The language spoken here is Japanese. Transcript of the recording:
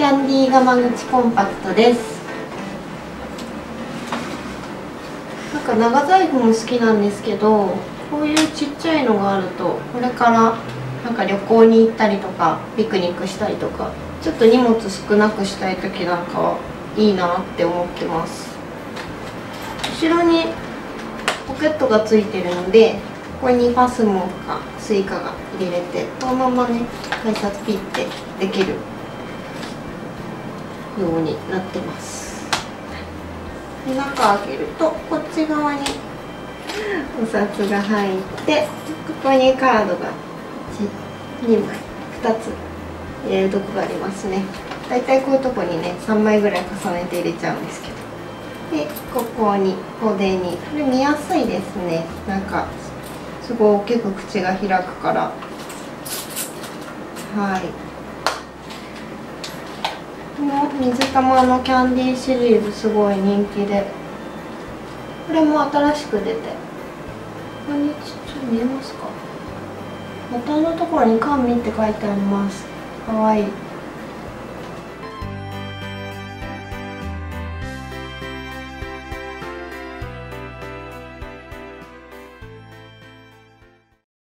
キャンディーガマ口コンパクトです。なんか長財布も好きなんですけどこういうちっちゃいのがあるとこれからなんか旅行に行ったりとかピクニックしたりとかちょっと荷物少なくしたい時なんかはいいなって思ってます。後ろにポケットがついてるのでここにパスモかスイカが入れれてこのままね改札ピッてできるようになってます。で中開けるとこっち側にお札が入ってここにカードが 1, 2枚2つ入れるとこがありますね。だいたいこういうとこにね3枚ぐらい重ねて入れちゃうんですけど。でここに筆にこれ見やすいですね。なんかすごい大きく口が開くから。はい。水玉のキャンディーシリーズすごい人気で。これも新しく出て。ここにちょっと見えますか？ボタンのところに「甘味」って書いてあります。かわいい。